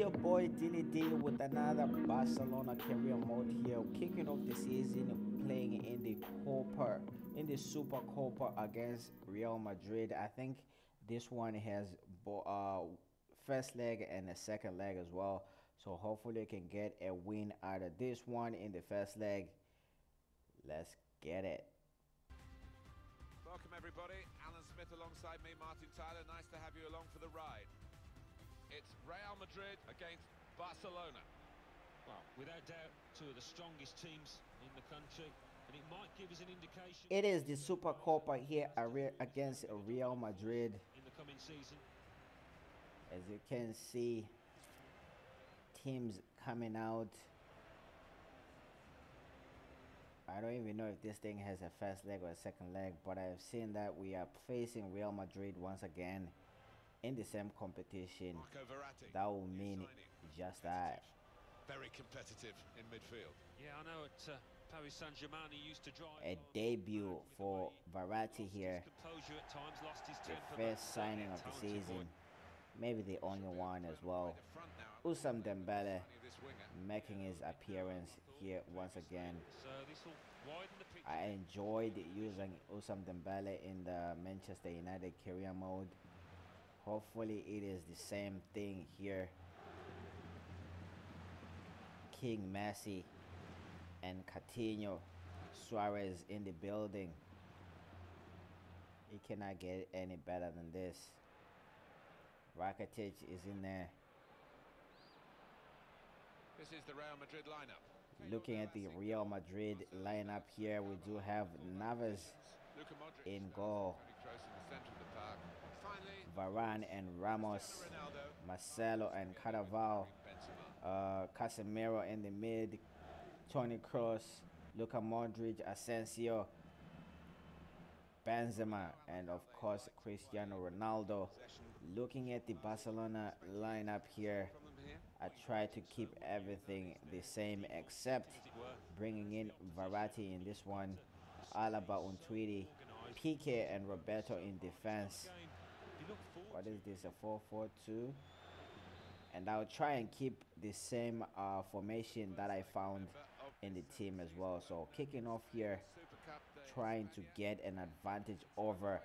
Your boy Dilly D with another Barcelona career mode here, kicking off the season playing in the Copa, in the Super Copa against Real Madrid. I think this one has uh, first leg and a second leg as well. So hopefully, can get a win out of this one in the first leg. Let's get it. Welcome everybody, Alan Smith alongside me, Martin Tyler. Nice to have you along for the ride. It's Real Madrid against Barcelona. Well, without doubt, two of the strongest teams in the country, and it might give us an indication It is the Super Copa here against Real Madrid. in the coming season. As you can see, teams coming out. I don't even know if this thing has a first leg or a second leg, but I've seen that we are facing Real Madrid once again in the same competition. That will mean just that. Very competitive in midfield. Yeah, I know at uh, Paris Saint-Germain he used to drive. A debut for ball. Verratti here. At times, lost his The first signing of the season. Maybe the only one as well. The front. Ousmane Dembele Funny, this winger. making his appearance here once again. So this will widen the pitch. I enjoyed using Ousmane Dembele in the Manchester United career mode. Hopefully, it is the same thing here. King Messi and Coutinho, Suarez in the building. It cannot get any better than this. Rakitic is in there. This is the Real Madrid lineup. Looking at the Real Madrid lineup here, we do have Navas in goal. Varane and Ramos, Marcelo and Benzema. uh, Casemiro in the mid, Tony Kroos, Luka Modric, Asensio, Benzema, and of course Cristiano Ronaldo. Looking at the Barcelona lineup here. I try to keep everything the same except bringing in Verratti in this one, Alba Umtiti, Pique and Roberto in defense. Look forward what is this a 4-4-2 and i'll try and keep the same uh, formation that i found in the team as well. So kicking off here day. trying to get an advantage over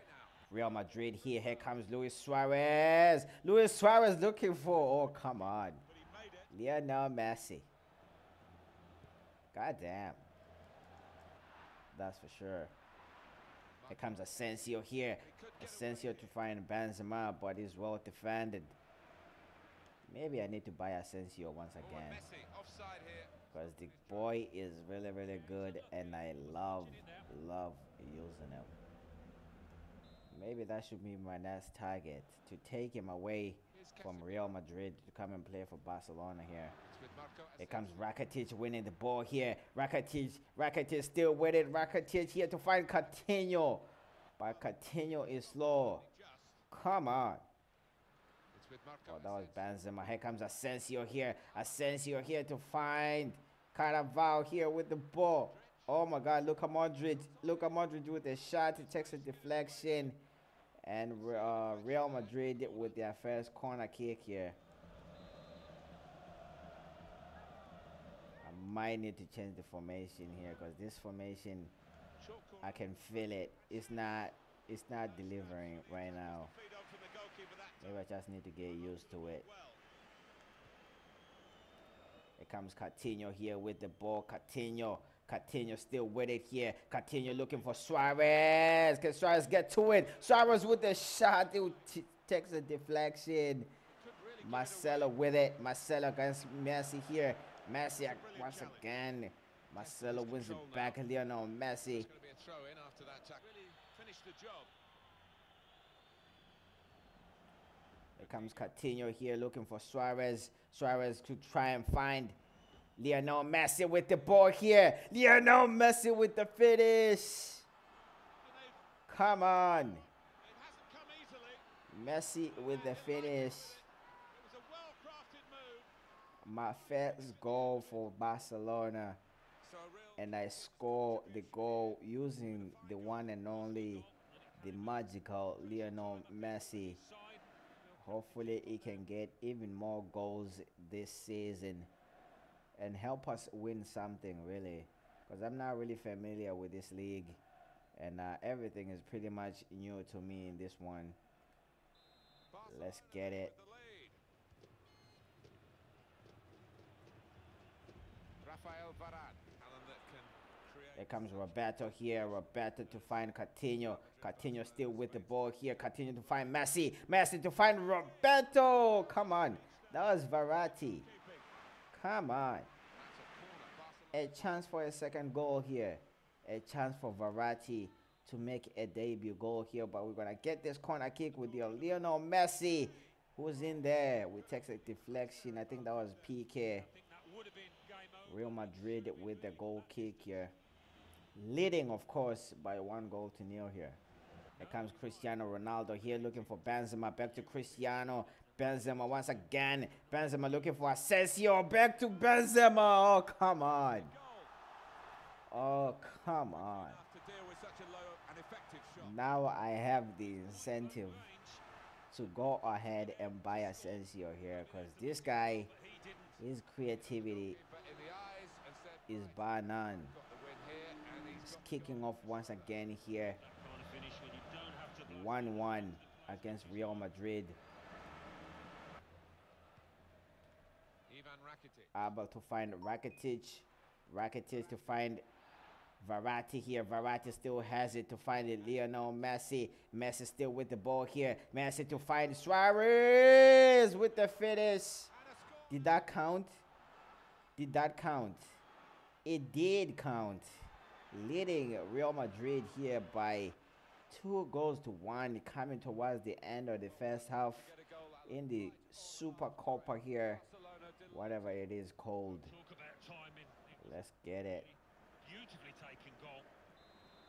real madrid. Here here comes luis suarez. Luis suarez looking for oh come on. Lionel messi. God damn that's for sure here comes Asensio here. Asensio to find Benzema, but he's well defended. Maybe I need to buy Asensio once again Messi offside here. because the boy is really, really good, and I love, love using him. Maybe that should be my next target to take him away from Real Madrid to come and play for Barcelona here. It's with Marco Here Asensio. comes Rakitic winning the ball here. Rakitic, Rakitic still with it. Rakitic here to find Coutinho. But Coutinho is slow. Come on. It's with Marco Oh, that was. Benzema. Here comes Asensio here. Asensio here to find Carvajal here with the ball. Oh my God, Luka Modric. Luka Modric with a shot. It takes a deflection. And uh, Real Madrid with their first corner kick here. I might need to change the formation here because this formation. I can feel it. It's not, it's not delivering right now. Maybe I just need to get used to it. It comes Coutinho here with the ball. Coutinho. Coutinho still with it here. Coutinho looking for Suarez. Can Suarez get to it? Suarez with the shot. It takes a deflection. Marcelo with it. Marcelo against Messi here. Messi once again. Marcelo wins it back. Lionel Messi. It's going to be a throw in after that tackle. Really finished the job. Here comes Coutinho here looking for Suarez. Suarez to try and find Lionel Messi with the ball here. Lionel Messi with the finish. Come on. Messi with the finish. My first goal for Barcelona. And I score the goal using the one and only, the magical Lionel Messi. Hopefully, he can get even more goals this season and help us win something, really. Because I'm not really familiar with this league, and uh, everything is pretty much new to me in this one. Let's get it. Rafael Varane. Alan that can create. There comes Roberto here. Roberto to find Coutinho. Coutinho still with the ball here. Coutinho to find Messi. Messi to find Roberto. Come on. That was Verratti. Come on. A chance for a second goal here. A chance for Verratti to make a debut goal here. But we're going to get this corner kick with the Lionel Messi. Who's in there? We takes a deflection. I think that was Pique. Real Madrid with the goal kick here. Leading, of course, by one goal to nil here. Here comes Cristiano Ronaldo here looking for Benzema. Back to Cristiano. Benzema once again. Benzema looking for Asensio. Back to Benzema. Oh, come on. Oh, come on. Now I have the incentive to go ahead and buy Asensio here because this guy, his creativity is bar none. he's kicking off once again here. That kind of finish when you don't have to. 1 1 against Real Madrid. Able to find Rakitic. Rakitic to find Verratti here. Verratti still has it to find it. Lionel Messi. Messi still with the ball here. Messi to find Suarez with the finish. Did that count? Did that count? It did count. Leading Real Madrid here by two goals to one, coming towards the end of the first half in the Super Copa here, whatever it is called. Talk about timing. Let's get it. beautifully taken goal.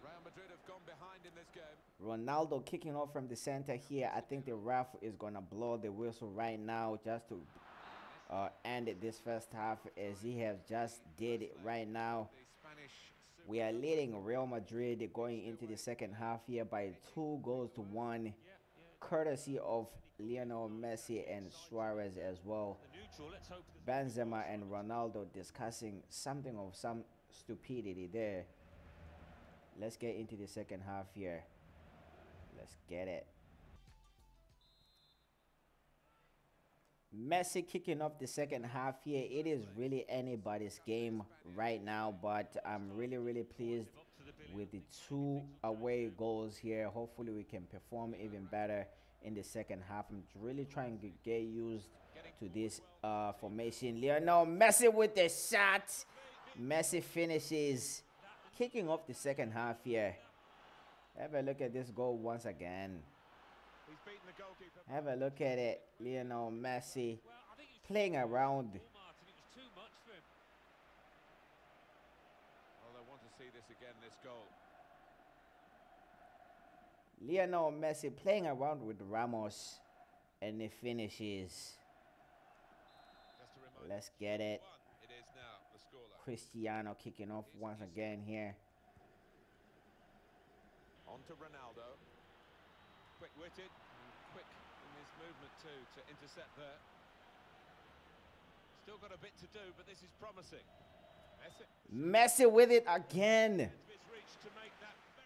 Real Madrid have gone behind in this game. Ronaldo kicking off from the center here. I think the ref is gonna blow the whistle right now just to uh, end this first half as he has just did it right now. The Spanish super We are leading Real Madrid going into the second half here by two goals to one, courtesy of Lionel Messi and Suarez as well. The neutral. Let's hope that Benzema and Ronaldo discussing something of some stupidity there. Let's get into the second half here. Let's get it. Messi kicking off the second half here. It is really anybody's game right now, but I'm really, really pleased with the two away goals here. Hopefully, we can perform even better in the second half. I'm really trying to get used to this uh, formation. Lionel Messi with the shot. Messi finishes, kicking off the second half here. Have a look at this goal once again. Have a look at it. Lionel Messi playing around. Martin. It was too much for him. Well, they want to see this goal. Lionel Messi playing around with Ramos, and he finishes. Just to remind Let's get it. one, it is now the. Cristiano kicking off once again here. On to Ronaldo. Quick-witted, and quick in his movement too to intercept there. Still got a bit to do, but this is promising. Messi Messi with it again.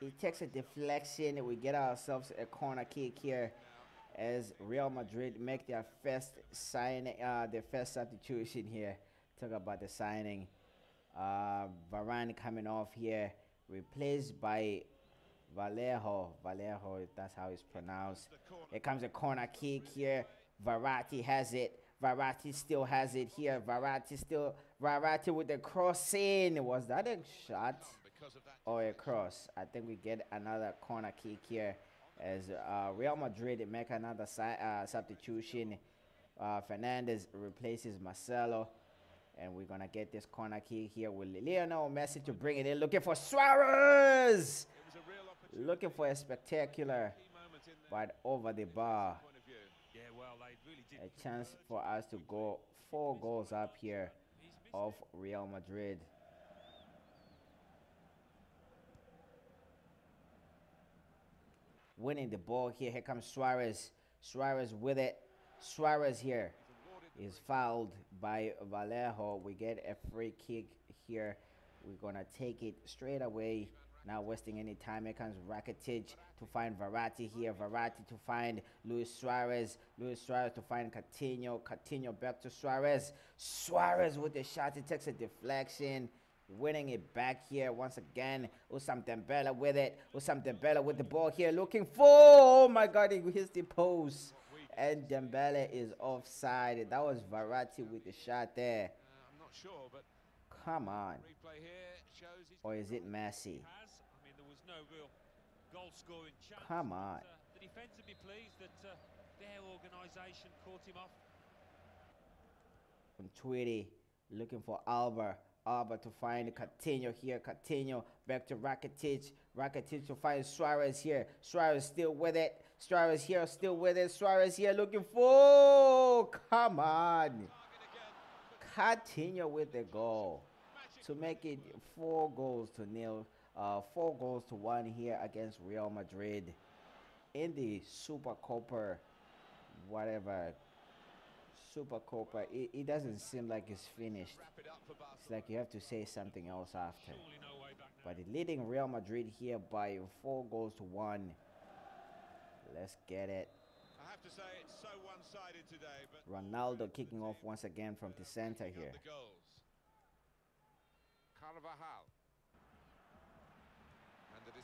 He takes a deflection. and We get ourselves a corner kick here as Real Madrid make their first signing, uh, their first substitution here. Talk about the signing. Uh, Varane coming off here, replaced by Vallejo. Vallejo, that's how it's pronounced. Here comes a corner kick here. Verratti has it. Verratti still has it here. Verratti still. Verratti with the cross in. Was that a shot? Because of that. or a cross. I think we get another corner kick here as uh, Real Madrid make another uh, substitution. Uh, Hernandez replaces Marcelo. And we're going to get this corner kick here with Lionel Messi to bring it in. Looking for Suarez! It was a real opportunity. Looking for a spectacular, Key moment in their but over the bar. point of view. Yeah, well, they really did. A chance for us to go four goals up here of Real Madrid. Winning the ball here. Here comes Suarez. Suarez with it. Suarez here is fouled by Vallejo. We get a free kick here. We're gonna take it straight away. Not wasting any time. Here comes Rakitic to find Verratti here. Verratti to find Luis Suarez. Luis Suarez to find Coutinho. Coutinho back to Suarez. Suarez with the shot. It takes a deflection. Winning it back here once again. Ousmane Dembele with it. Ousmane Dembele with the ball here. Looking for. Oh my god, he hits the post. And Dembele is offside. That was Verratti with the shot there. Uh, I'm not sure, but Come on. replay here shows Or is it Messi? I mean, no real goal-scoring chance. Come but, on. uh, the defence would be pleased that uh, their organisation caught him off. from Umtiti looking for Alba. Alba to find Coutinho here. Coutinho back to Rakitic. Rakitic to find Suarez here. Suarez still with it. Suarez here still with it. Suarez here looking for. Come on. Coutinho with the goal to make it four goals to nil. Uh, four goals to one here against Real Madrid in the Super Copa, whatever Super Copa. It, it doesn't seem like it's finished. wrap it up for Barcelona. It's like you have to say something else after. Surely no way back now. But leading Real Madrid here by four goals to one. Let's get it. I have to say it's so one-sided today, but Ronaldo kicking off once again from the center here. Carvajal. And the decision for the added time is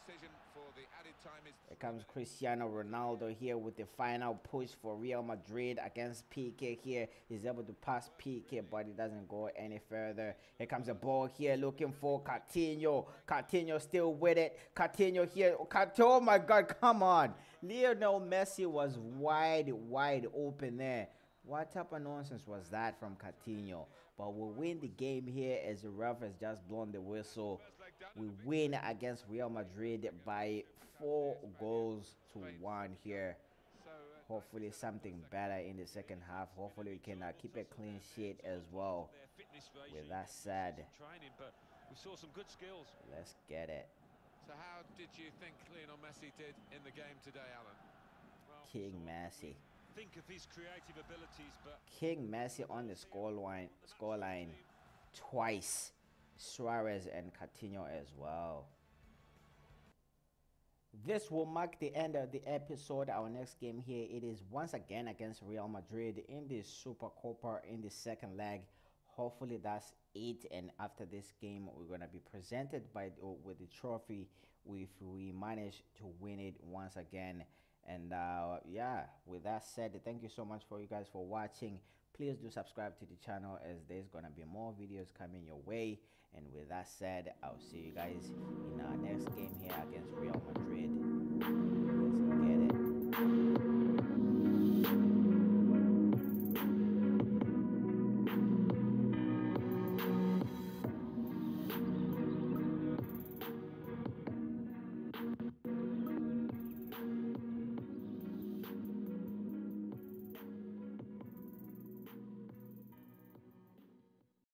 Here comes Cristiano Ronaldo here with the final push for Real Madrid against Pique here. He's able to pass Pique, but it doesn't go any further. Here comes the ball here looking for Coutinho. Coutinho still with it. Coutinho here. Coutinho, oh my God, come on. Lionel Messi was wide, wide open there. What type of nonsense was that from Coutinho? But we'll win the game here as the ref has just blown the whistle. We win against Real Madrid by four goals to one here. Hopefully something better in the second half. Hopefully we can uh, keep a clean sheet as well. With that said, in training, but we saw some good skills. let's get it. so how did you think Lionel Messi did in the game today, Alan? King Messi. think of his creative abilities, but King Messi on the scoreline, scoreline twice. Suarez and Coutinho as well. This will mark the end of the episode. Our next game here, it is once again against Real Madrid in the Super Copa in the second leg. Hopefully that's it. And after this game, we're gonna be presented by with the trophy if we manage to win it once again. And uh, yeah, with that said, thank you so much for you guys for watching. Please do subscribe to the channel as there's gonna be more videos coming your way. And with that said, I'll see you guys in our next